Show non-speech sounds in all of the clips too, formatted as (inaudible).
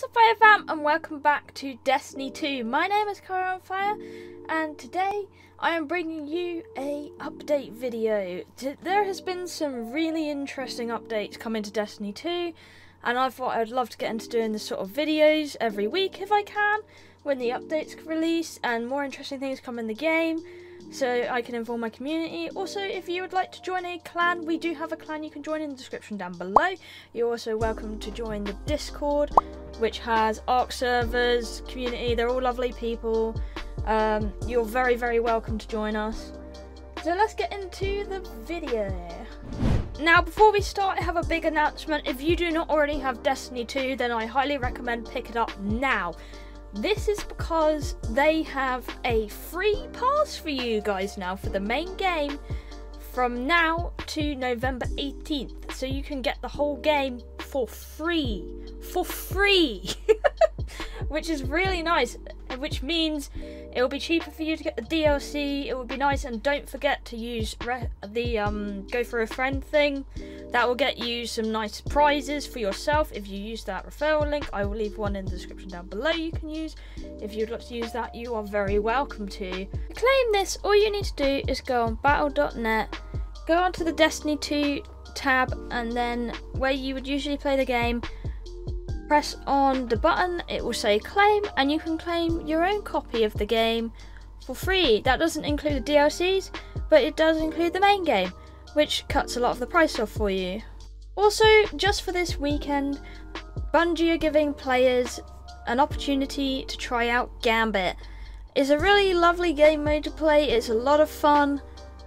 What's up Fire Fam and welcome back to Destiny 2. My name is Kiah on Fire and today I am bringing you a update video. There has been some really interesting updates coming to Destiny 2 and I thought I'd love to get into doing this sort of videos every week if I can when the updates release and more interesting things come in the game so I can inform my community. Also, if you would like to join a clan, we do have a clan you can join in the description down below. You're also welcome to join the Discord, which has ARK servers, community, they're all lovely people. Um, you're very, very welcome to join us. So let's get into the video. Now, before we start, I have a big announcement. If you do not already have Destiny 2, then I highly recommend pick it up now. This is because they have a free pass for you guys now for the main game from now to November 18th. So you can get the whole game for free. For free! (laughs) Which is really nice. Which means it will be cheaper for you to get the DLC. It will be nice. And don't forget to use the um, go for a friend thing that will get you some nice prizes for yourself if you use that referral link. I will leave one in the description down below you can use. If you'd like to use that, you are very welcome to. To claim this, all you need to do is go on battle.net, go onto the Destiny 2 tab, and then where you would usually play the game, press on the button, it will say claim, and you can claim your own copy of the game for free. That doesn't include the DLCs, but it does include the main game which cuts a lot of the price off for you. Also, just for this weekend, Bungie are giving players an opportunity to try out Gambit. It's a really lovely game mode to play, it's a lot of fun,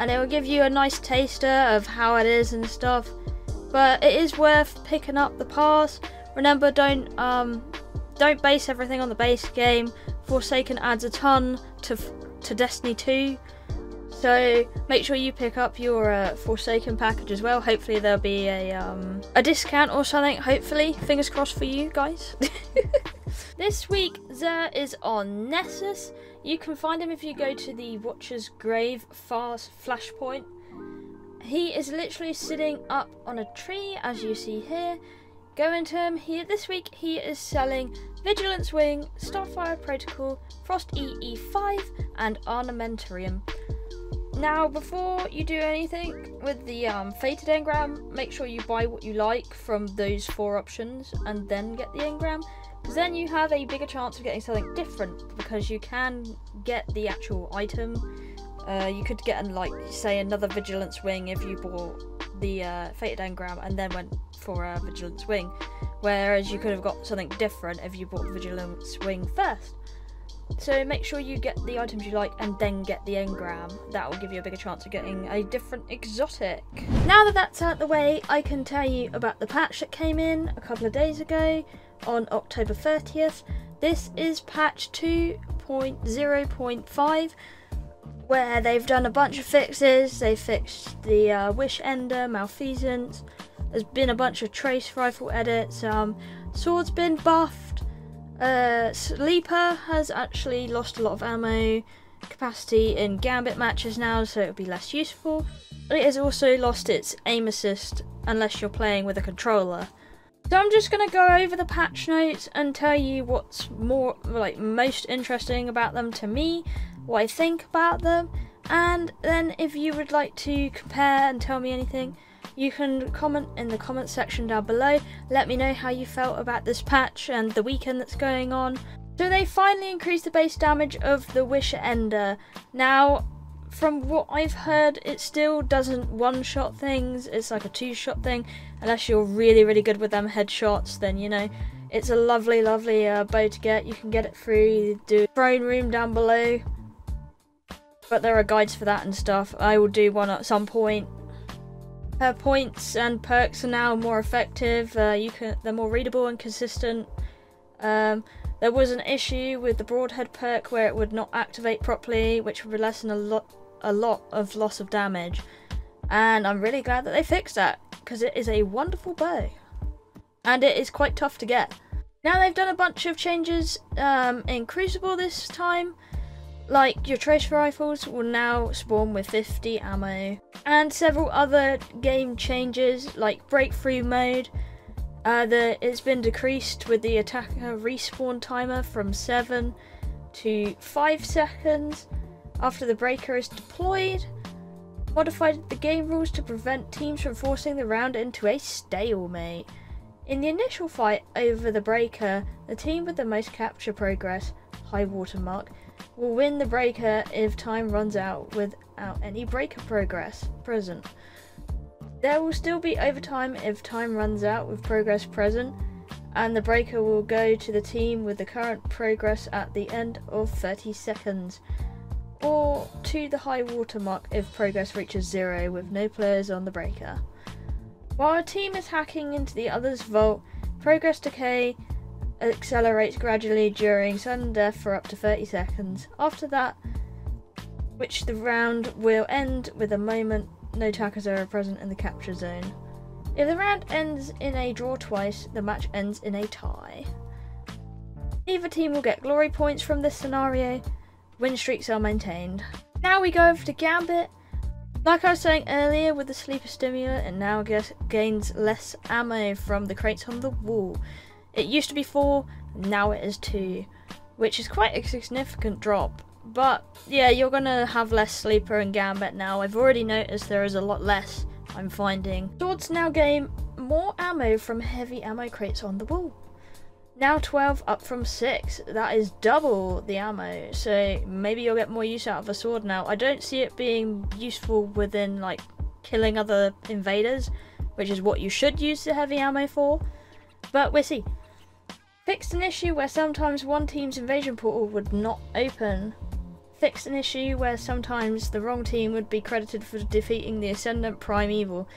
and it will give you a nice taster of how it is and stuff. But it is worth picking up the pass. Remember, don't um, don't base everything on the base game. Forsaken adds a ton to to Destiny 2, so make sure you pick up your uh, Forsaken package as well. Hopefully there'll be a um, a discount or something. Hopefully, fingers crossed for you guys. (laughs) this week Xur is on Nessus. You can find him if you go to the Watcher's Grave fast flashpoint. He is literally sitting up on a tree, as you see here. Go into him. Here this week he is selling Vigilance Wing, Starfire Protocol, Frost EE5, and Armamentarium. Now, before you do anything with the um, Fated Engram, make sure you buy what you like from those four options and then get the Engram. Because then you have a bigger chance of getting something different because you can get the actual item. Uh, you could get, like, say, another Vigilance Wing if you bought the uh, Fated Engram and then went for a Vigilance Wing. Whereas you could have got something different if you bought Vigilance Wing first. So make sure you get the items you like and then get the engram. That will give you a bigger chance of getting a different exotic. Now that that's out the way, I can tell you about the patch that came in a couple of days ago on October 30th. This is patch 2.0.5 where they've done a bunch of fixes. They fixed the uh, Wish Ender, Malfeasance. There's been a bunch of Trace Rifle edits. Um, sword's been buffed. Uh, Sleeper has actually lost a lot of ammo capacity in Gambit matches now, so it'll be less useful. It has also lost its aim assist unless you're playing with a controller. So I'm just going to go over the patch notes and tell you what's more, like, most interesting about them to me, what I think about them, and then if you would like to compare and tell me anything, you can comment in the comment section down below. Let me know how you felt about this patch and the weekend that's going on. So they finally increased the base damage of the Wish Ender. Now, from what I've heard, it still doesn't one-shot things. It's like a two-shot thing. Unless you're really, really good with them headshots, then, you know, it's a lovely, lovely uh, bow to get. You can get it through the throne room down below. But there are guides for that and stuff. I will do one at some point. Her points and perks are now more effective. Uh, you can they're more readable and consistent. Um, there was an issue with the broadhead perk where it would not activate properly, which would lessen a lot a lot of loss of damage. And I'm really glad that they fixed that because it is a wonderful bow, and it is quite tough to get. Now they've done a bunch of changes um, in Crucible this time. Like, your tracer rifles will now spawn with 50 ammo. And several other game changes, like breakthrough mode. Uh, the, it's been decreased with the attacker respawn timer from 7 to 5 seconds after the breaker is deployed. Modified the game rules to prevent teams from forcing the round into a stalemate. In the initial fight over the breaker, the team with the most capture progress, high watermark, will win the breaker if time runs out without any breaker progress present. There will still be overtime if time runs out with progress present, and the breaker will go to the team with the current progress at the end of 30 seconds, or to the high water mark if progress reaches zero with no players on the breaker. While a team is hacking into the other's vault, progress decay accelerates gradually during sudden death for up to 30 seconds. After that, which the round will end with a moment no attackers are present in the capture zone. If the round ends in a draw twice, the match ends in a tie. Either team will get glory points from this scenario. Win streaks are maintained. Now we go over to Gambit. Like I was saying earlier with the Sleeper Simulant, it now gets, gains less ammo from the crates on the wall. It used to be 4, now it is 2, which is quite a significant drop. But yeah, you're gonna have less Sleeper and Gambit now. I've already noticed there is a lot less I'm finding. Swords now gain more ammo from heavy ammo crates on the wall. Now 12 up from 6. That is double the ammo. So maybe you'll get more use out of a sword now. I don't see it being useful within like killing other invaders, which is what you should use the heavy ammo for. But we'll see. Fixed an issue where sometimes one team's invasion portal would not open fixed an issue where sometimes the wrong team would be credited for defeating the Ascendant Primeval.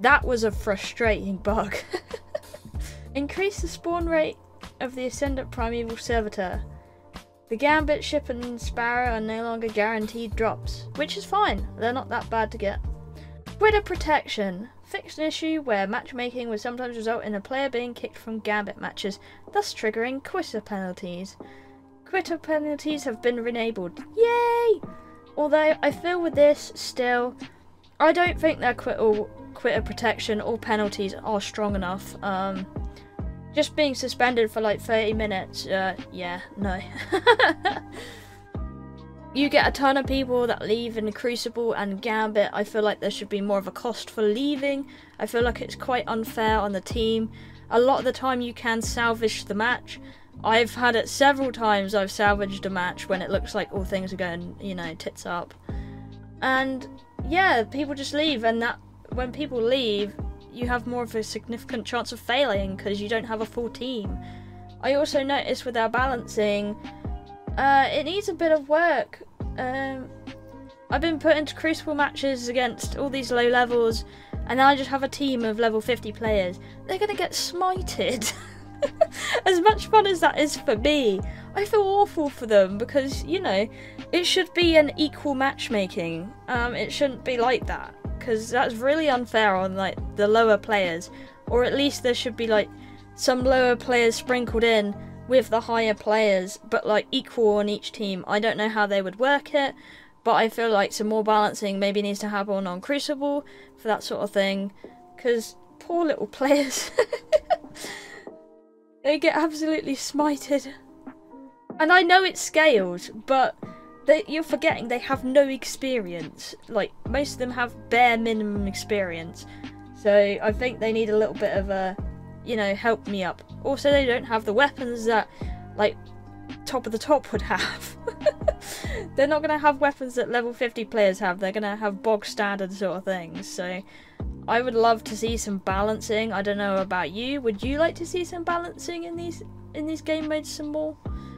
That was a frustrating bug. (laughs) Increase the spawn rate of the Ascendant Primeval Servitor. The Gambit, Ship and Sparrow are no longer guaranteed drops, which is fine, they're not that bad to get. Quitter Protection. Fixed an issue where matchmaking would sometimes result in a player being kicked from Gambit matches, thus triggering quitter penalties. Quitter penalties have been enabled. Yay! Although I feel with this still, I don't think their quitter, quitter protection or penalties are strong enough. Um, just being suspended for like 30 minutes, uh, yeah, no. (laughs) you get a ton of people that leave in the Crucible and Gambit. I feel like there should be more of a cost for leaving. I feel like it's quite unfair on the team. A lot of the time you can salvage the match, I've had it several times. I've salvaged a match when it looks like all things are going, you know, tits up. And yeah, people just leave, and that when people leave, you have more of a significant chance of failing because you don't have a full team. I also noticed with our balancing, uh, it needs a bit of work. Um, I've been put into Crucible matches against all these low levels, and I just have a team of level 50 players. They're gonna get smited. (laughs) as much fun as that is for me, I feel awful for them because, you know, it should be an equal matchmaking. Um, it shouldn't be like that because that's really unfair on like the lower players, or at least there should be like some lower players sprinkled in with the higher players, but like equal on each team. I don't know how they would work it, but I feel like some more balancing maybe needs to happen on Crucible for that sort of thing, because poor little (laughs) players. They get absolutely smited. And I know it's scaled, but they, you're forgetting they have no experience. Like, most of them have bare minimum experience. So I think they need a little bit of a, you know, help me up. Also, they don't have the weapons that, like, top of the top would have. (laughs) They're not going to have weapons that level 50 players have. They're going to have bog standard sort of things. So I would love to see some balancing. I don't know about you. Would you like to see some balancing in these in these game modes some more?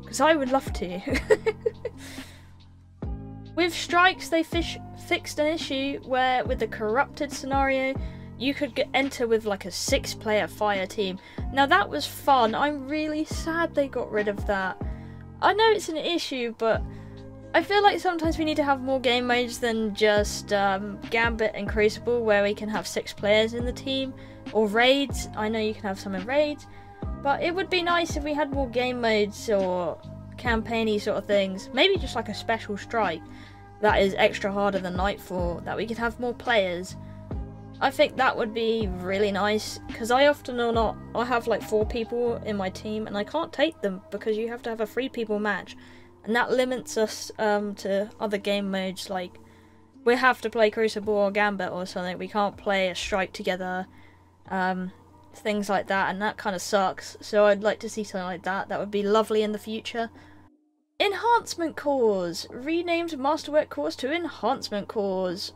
Because I would love to. (laughs) with strikes, they fish, fixed an issue where with the corrupted scenario, you could enter with like a six-player fire team. Now that was fun. I'm really sad they got rid of that. I know it's an issue, but I feel like sometimes we need to have more game modes than just um, Gambit and Crucible where we can have six players in the team. Or raids, I know you can have some in raids. But it would be nice if we had more game modes or campaigny sort of things. Maybe just like a special strike that is extra harder than Nightfall. That we could have more players. I think that would be really nice because I often or not I have like four people in my team and I can't take them because you have to have a three people match and that limits us um, to other game modes like we have to play Crucible or Gambit or something we can't play a strike together um, things like that and that kind of sucks. So I'd like to see something like that that would be lovely in the future. Enhancement Cores. Renamed Masterwork Cores to Enhancement Cores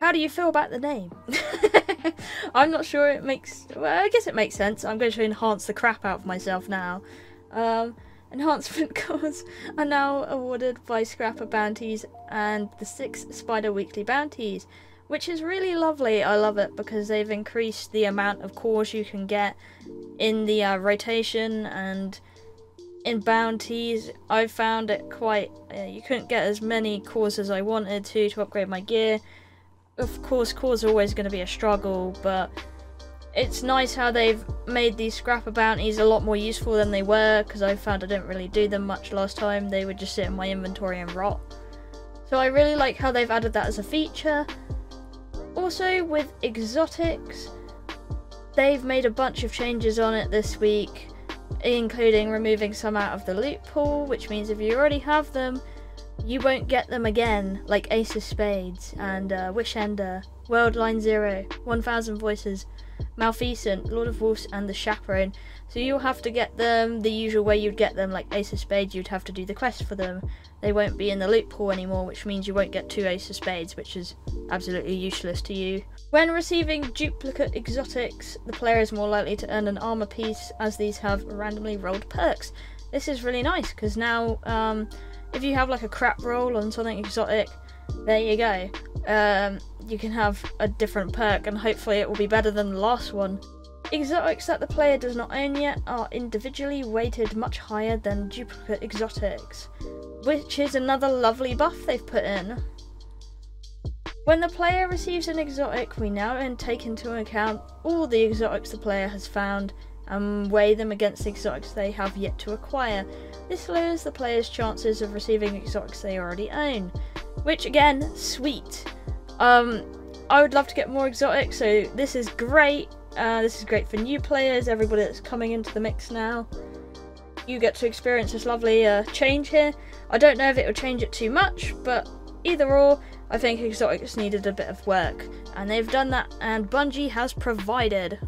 how do you feel about the name? (laughs) I'm not sure it makes... Well, I guess it makes sense. I'm going to enhance the crap out of myself now. Um, enhancement (laughs) cores are now awarded by Scrapper Bounties and the six Spider Weekly Bounties, which is really lovely. I love it because they've increased the amount of cores you can get in the uh, rotation and in bounties. I found it quite... Uh, you couldn't get as many cores as I wanted to to upgrade my gear of course, cores are always going to be a struggle, but it's nice how they've made these scrapper bounties a lot more useful than they were, because I found I didn't really do them much last time. They would just sit in my inventory and rot. So I really like how they've added that as a feature. Also, with exotics, they've made a bunch of changes on it this week, including removing some out of the loot pool, which means if you already have them, you won't get them again, like Ace of Spades and uh, Wish Ender, World Line Zero, 1000 Voices, Malfeasance, Lord of Wolves, and The Chaperone. So you'll have to get them the usual way you'd get them, like Ace of Spades, you'd have to do the quest for them. They won't be in the loot pool anymore, which means you won't get two Ace of Spades, which is absolutely useless to you. When receiving duplicate exotics, the player is more likely to earn an armor piece, as these have randomly rolled perks. This is really nice, because now um, if you have like a crap roll on something exotic, there you go. Um, you can have a different perk and hopefully it will be better than the last one. Exotics that the player does not own yet are individually weighted much higher than duplicate exotics, which is another lovely buff they've put in. When the player receives an exotic, we now take into account all the exotics the player has found and weigh them against the exotics they have yet to acquire. This lowers the player's chances of receiving exotics they already own, which again, sweet. Um, I would love to get more exotics, so this is great. Uh, this is great for new players, everybody that's coming into the mix now. You get to experience this lovely uh, change here. I don't know if it will change it too much, but either or, I think exotics needed a bit of work, and they've done that, and Bungie has provided.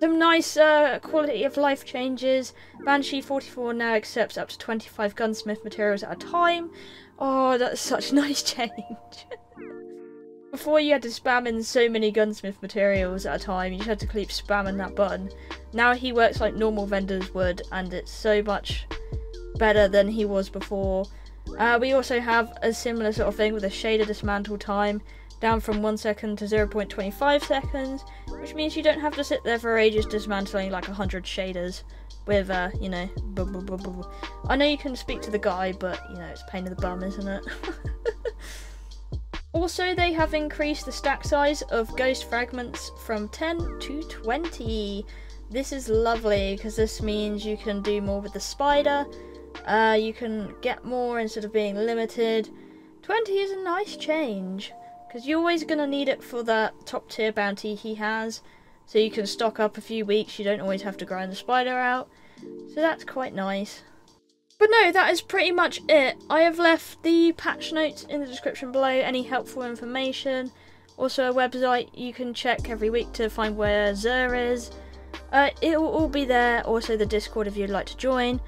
Some nice uh, quality of life changes. Banshee 44 now accepts up to 25 gunsmith materials at a time. Oh, that's such a (laughs) nice change. (laughs) Before you had to spam in so many gunsmith materials at a time, you had to keep spamming that button. Now he works like normal vendors would, and it's so much better than he was before. Uh, we also have a similar sort of thing with a shader dismantle time down from 1 second to 0.25 seconds, which means you don't have to sit there for ages dismantling like 100 shaders with, uh, you know, blah, blah, blah. I know you can speak to the guy, but, you know, it's pain in the bum, isn't it? (laughs) also, they have increased the stack size of ghost fragments from 10 to 20. This is lovely, because this means you can do more with the spider, uh, you can get more instead of being limited. 20 is a nice change. Because you're always going to need it for that top tier bounty he has. So you can stock up a few weeks. You don't always have to grind the spider out. So that's quite nice. But no, that is pretty much it. I have left the patch notes in the description below. Any helpful information. Also a website you can check every week to find where Xur is. Uh, it will all be there. Also the Discord if you'd like to join.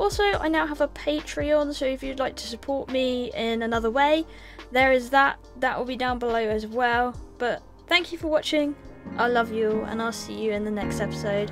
Also, I now have a Patreon, so if you'd like to support me in another way, there is that. That will be down below as well. But thank you for watching. I love you, all, and I'll see you in the next episode.